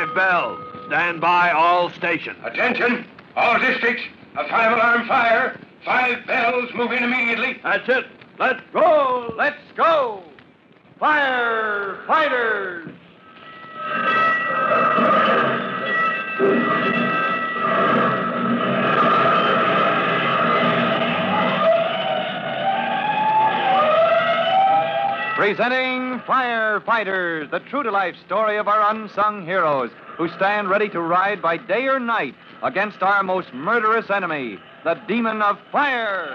Five bells. Stand by all stations. Attention, all districts. A five alarm fire. Five bells. Move in immediately. That's it. Let's go. Let's go. Fire Presenting Firefighters, the true to life story of our unsung heroes who stand ready to ride by day or night against our most murderous enemy, the demon of fire.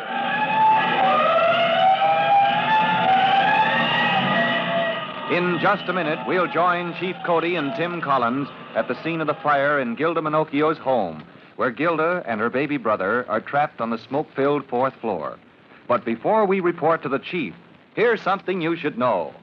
In just a minute, we'll join Chief Cody and Tim Collins at the scene of the fire in Gilda Minocchio's home, where Gilda and her baby brother are trapped on the smoke filled fourth floor. But before we report to the chief, here's something you should know.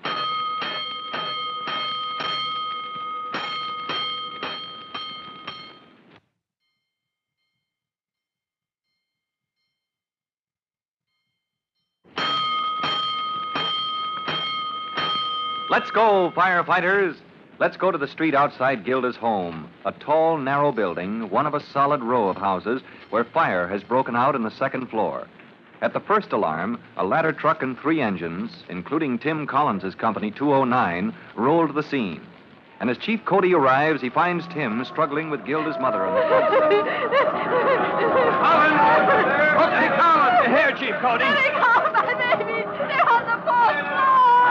Let's go, firefighters. Let's go to the street outside Gilda's home. A tall, narrow building, one of a solid row of houses where fire has broken out in the second floor. At the first alarm, a ladder truck and three engines, including Tim Collins's company 209, roll to the scene. And as Chief Cody arrives, he finds Tim struggling with Gilda's mother on the front step. Collins! Okay, Collins! Here, Chief Cody. Let me go, my baby. They're on the fourth floor.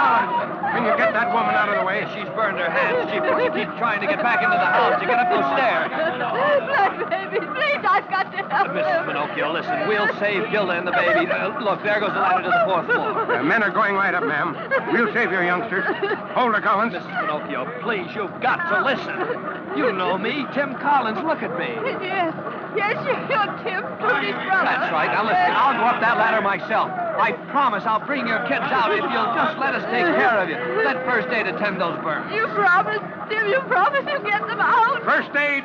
Can you get that woman out of the way? She's burned her hands. Chief Cody keeps trying to get back into the house to get up those stairs. Black baby, please, I've got to help Mrs. him. Minocchio, listen. We'll save Gilda and the baby. Uh, look, there goes the ladder to the fourth floor. Uh, men are going right up, ma'am. We'll save your youngsters. Hold her, Collins. Mrs. Minocchio, please, you've got to listen. You know me, Tim Collins. Look at me. Yes, yes, you're Tim Cody's brother. That's right. Now listen, I'll go up that ladder myself. I promise I'll bring your kids out if you'll just let us take care of you. Let first aid attend those burns. You promised, Tim, you promised you'd get them out. First aid.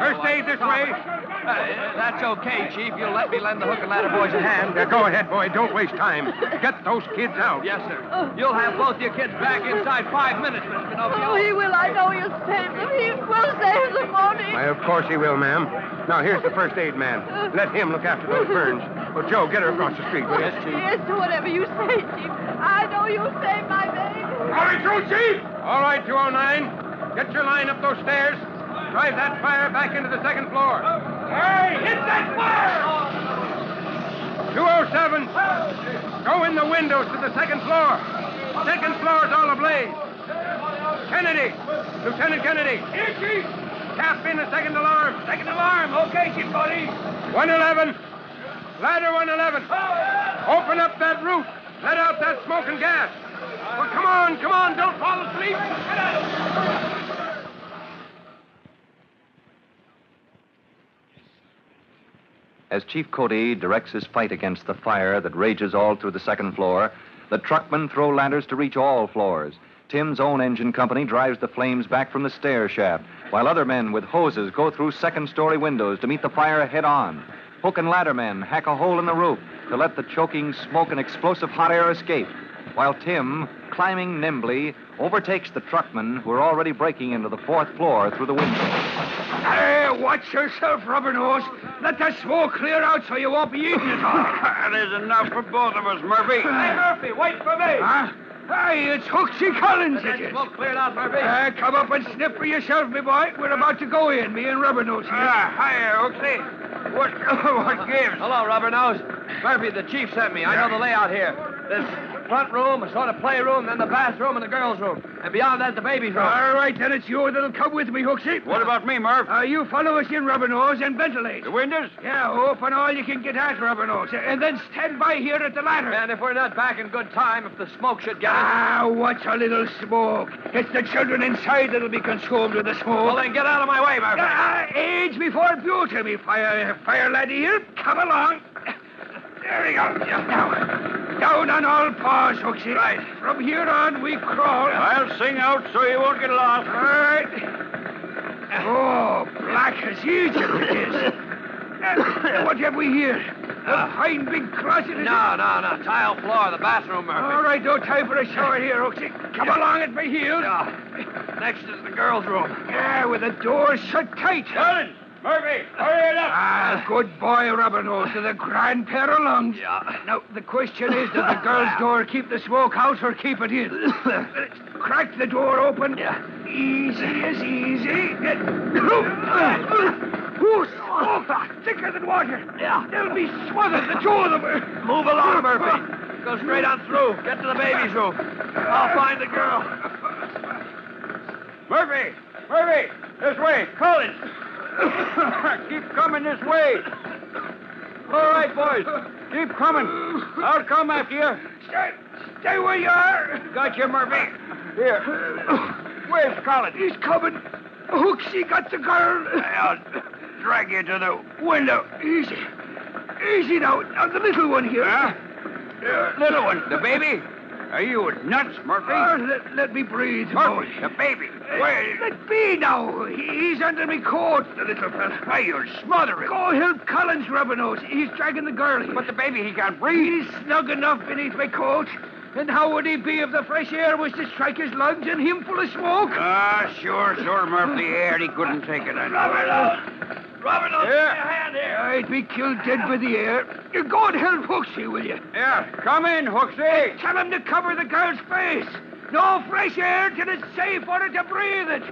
First aid this way. Uh, that's okay, Chief. You'll let me lend the hook and ladder boys a hand. Uh, go ahead, boy. Don't waste time. Get those kids out. Yes, sir. You'll have both your kids back inside five minutes, Miss Oh, he will. I know he'll save them. He will save them, won't he? Why, of course he will, ma'am. Now, here's the first aid man. Let him look after those burns. Well, Joe, get her across the street, will you? Yes, do whatever you say, Chief. I know you'll save my baby. All right, Joe, Chief. All right, 209. Get your line up those stairs. Drive that fire back into the second floor. Hey, hit that fire! 207. Go in the windows to the second floor. Second floor's all ablaze. Kennedy. Lieutenant Kennedy. Here, Chief. Tap in the second alarm. Second alarm. Okay, Chief Cody. 111. Ladder 111. Open up that roof. Let out that smoke and gas. Well, come on, come on. Don't fall asleep. Get out. As Chief Cody directs his fight against the fire that rages all through the second floor, the truckmen throw ladders to reach all floors. Tim's own engine company drives the flames back from the stair shaft, while other men with hoses go through second story windows to meet the fire head on. Hook and ladder men hack a hole in the roof to let the choking smoke and explosive hot air escape, while Tim, climbing nimbly, overtakes the truckmen who are already breaking into the fourth floor through the window. Hey, watch yourself, Rubber Nose. Let the smoke clear out so you won't be eating it all. There's enough for both of us, Murphy. Hey, Murphy, wait for me. Huh? Hey, it's Hooksy Collins, That it is. smoke cleared out, Murphy. Uh, come up and sniff for yourself, me boy. We're about to go in, me and Rubber Nose here. Ah, hiya, Oakley. What, what gives? Hello, Rubber Nose. Murphy, the chief sent me. I know the layout here. There's front room, a sort of playroom, then the bathroom and the girls' room. And beyond that, the baby's room. All right, then it's you that'll come with me, Hooksy. What about me, Murph? Uh, you follow us in, Rubber Nose, and ventilate. The windows? Yeah, open all you can get at, Rubber Nose. And then stand by here at the ladder. And if we're not back in good time, if the smoke should get us. Ah, watch a little smoke. It's the children inside that'll be consumed with the smoke. Well, then get out of my way, Murphy. Ah, age before beauty, me fire, fire laddie here. Come along. There we go. Now, down on all paws, Hooksy. Right. From here on, we crawl. I'll sing out so you won't get lost. All right. Oh, black as Egypt it is. Uh, what have we here? A fine big closet, No, no, no. Tile floor, the bathroom, it? Murphy. All right, no time for a shower here, Hooksy. Come along at my heels. Next is the girls' room. Yeah, with the door shut tight. Collins! Murphy! Hurry it up! Ah, good boy, Rubber Nose, to the grand pair of lungs. Yeah. Now, the question is, does the girl's door keep the smoke out or keep it in? Crack the door open. Yeah. Easy as easy. Oh, smoke, thicker than water. Yeah. They'll be smothered, the two of them. Move along, Murphy. Go straight on through. Get to the baby's room. I'll find the girl. Murphy! Murphy! This way! Collins! Keep coming this way! All right, boys. Keep coming. I'll come after you. Stay, stay where you are. Got you, Murphy. Here. Where's Collins? He's coming. Hooksy got the girl. I'll drag you to the window. Easy. Easy now. Now, the little one here. Huh? Uh, little one, the baby? Are you nuts, Murphy? Ah, let, let me breathe. Murphy, boy. the baby. Where? Let me now. He's under me coat, the little fella. Why, you're smothering. Go help Collins, Rubber Nose. He's dragging the girl here. But the baby, he can't breathe. He's snug enough beneath my coat. And how would he be if the fresh air was to strike his lungs and him full of smoke? Ah, sure, sure, Murphy. Air, he couldn't take it. Robert, Robert, Yeah. give me a hand here. I'd be killed dead by the air. You go and help Hooksy, will you? Yeah, come in, Hooksy. Tell him to cover the girl's face. No fresh air till it's safe for her to breathe it.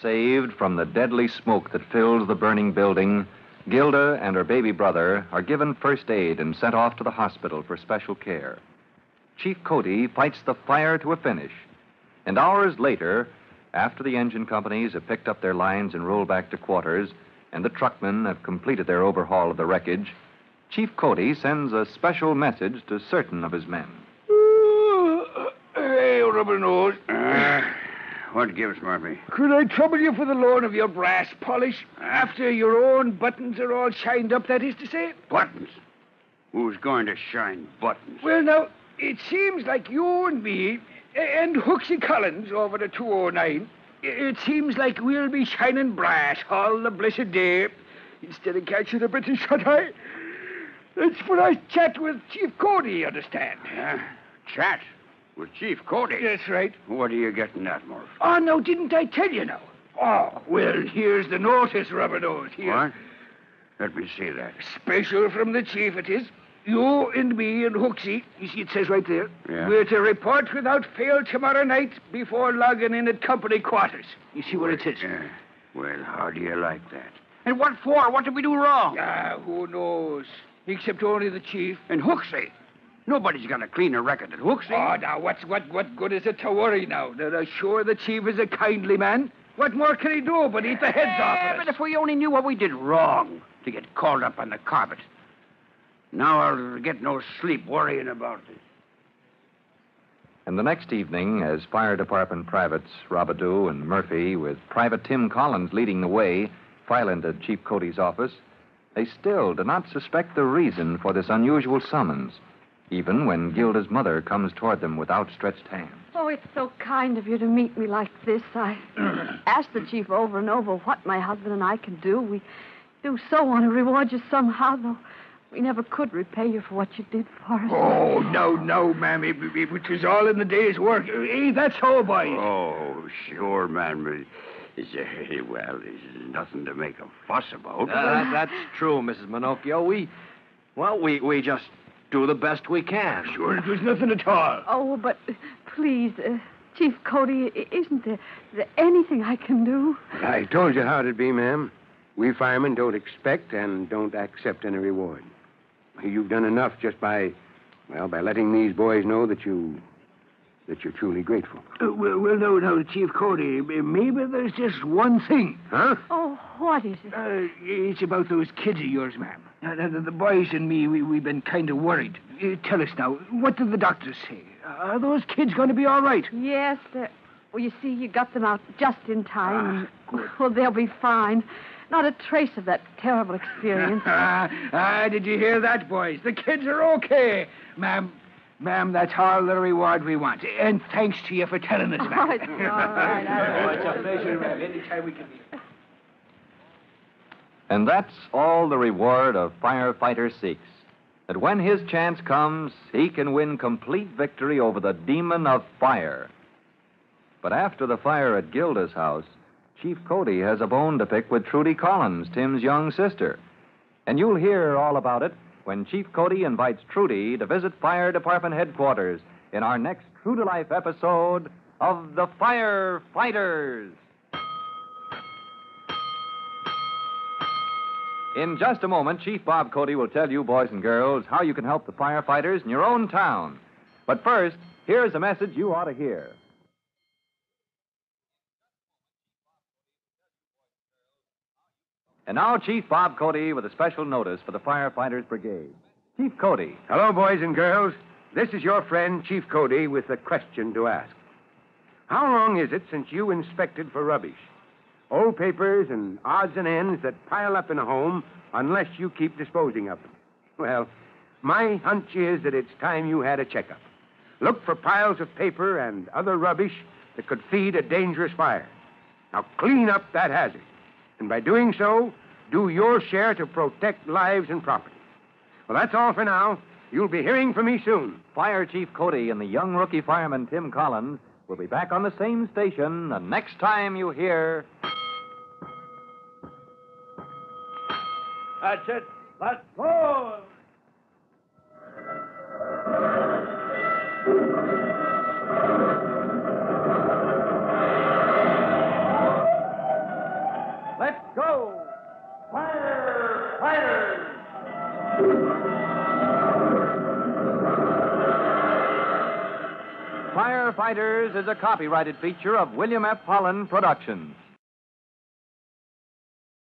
Saved from the deadly smoke that fills the burning building, Gilda and her baby brother are given first aid and sent off to the hospital for special care. Chief Cody fights the fire to a finish. And hours later, after the engine companies have picked up their lines and rolled back to quarters, and the truckmen have completed their overhaul of the wreckage, Chief Cody sends a special message to certain of his men. Hey, Rubber Nose. Uh, what gives, Murphy? Could I trouble you for the loan of your brass polish? After your own buttons are all shined up, that is to say? Buttons. Who's going to shine buttons? Well, now, it seems like you and me and Hooksy Collins over the 209, it seems like we'll be shining brass all the blessed day instead of catching a bit of shut eye. That's for I chat with Chief Cody, you understand. Huh? Chat with Chief Cody. That's right. What are you getting at, Murphy? Oh, ah, no, didn't I tell you now? Oh, ah, well, here's the notice, Rubber Nose. Here. What? Let me see that. Special from the chief, it is. You and me and Hooksy, you see it says right there, Yeah. we're to report without fail tomorrow night before logging in at company quarters. You see what it says? Yeah. Well, how do you like that? And what for? What did we do wrong? Ah, who knows? Except only the chief. And Hooksy. Nobody's got a cleaner record than Hooksy. Oh, now, what's, what, what good is it to worry now? Now, sure, the chief is a kindly man. What more can he do but eat the heads off Yeah, of us? but if we only knew what we did wrong to get called up on the carpet. Now I'll get no sleep worrying about it. And the next evening, as fire department privates Robidoux and Murphy, with Private Tim Collins leading the way, file into Chief Cody's office, they still do not suspect the reason for this unusual summons, even when Gilda's mother comes toward them with outstretched hands. Oh, it's so kind of you to meet me like this. I asked the chief over and over what my husband and I can do. We do so want to reward you somehow, though we never could repay you for what you did for us. Oh, no, no, ma'am. It, it, it was all in the day's work. Eh, that's all, boy. Oh, sure, man. But it's, uh, well, there's nothing to make a fuss about. Uh, that, that's true, Mrs. Minocchio. We, well, we, we just do the best we can. Sure, it was nothing at all. Oh, but please, uh, Chief Cody, isn't there, there anything I can do? I told you how it'd be, ma'am. We firemen don't expect and don't accept any reward. You've done enough just by, well, by letting these boys know that you, that you're truly grateful. Uh, well, well, no, no, Chief Cody. uh, Maybe there's just one thing. Huh? Oh, what is it? Uh, it's about those kids of yours, ma'am. Uh, the, the boys and me, we, we've been kind of worried. Uh, tell us now, what did the doctors say? Are those kids going to be all right? Yes, they're... Well, you see, you got them out just in time. and, well, they'll be fine. Not a trace of that terrible experience. ah, ah, did you hear that, boys? The kids are okay. Ma'am, ma'am, that's all the reward we want. And thanks to you for telling us, Oh, ma'am. it's all right. I- Oh, it's a pleasure, ma'am. Anytime we can be. And that's all the reward a firefighter seeks that when his chance comes, he can win complete victory over the demon of fire. But after the fire at Gilda's house, Chief Cody has a bone to pick with Trudy Collins, Tim's young sister. And you'll hear all about it when Chief Cody invites Trudy to visit Fire Department headquarters in our next True to Life episode of The Firefighters. In just a moment, Chief Bob Cody will tell you, boys and girls, how you can help the firefighters in your own town. But first, here's a message you ought to hear. And now, Chief Bob Cody with a special notice for the Firefighters Brigade. Chief Cody. Hello, boys and girls. This is your friend, Chief Cody, with a question to ask. How long is it since you inspected for rubbish? Old papers and odds and ends that pile up in a home unless you keep disposing of them. Well, my hunch is that it's time you had a checkup. Look for piles of paper and other rubbish that could feed a dangerous fire. Now clean up that hazard. And by doing so, do your share to protect lives and property. Well, that's all for now. You'll be hearing from me soon. Fire Chief Cody and the young rookie fireman Tim Collins will be back on the same station the next time you hear. That's it. Let's go. Is a copyrighted feature of William F. Holland Productions.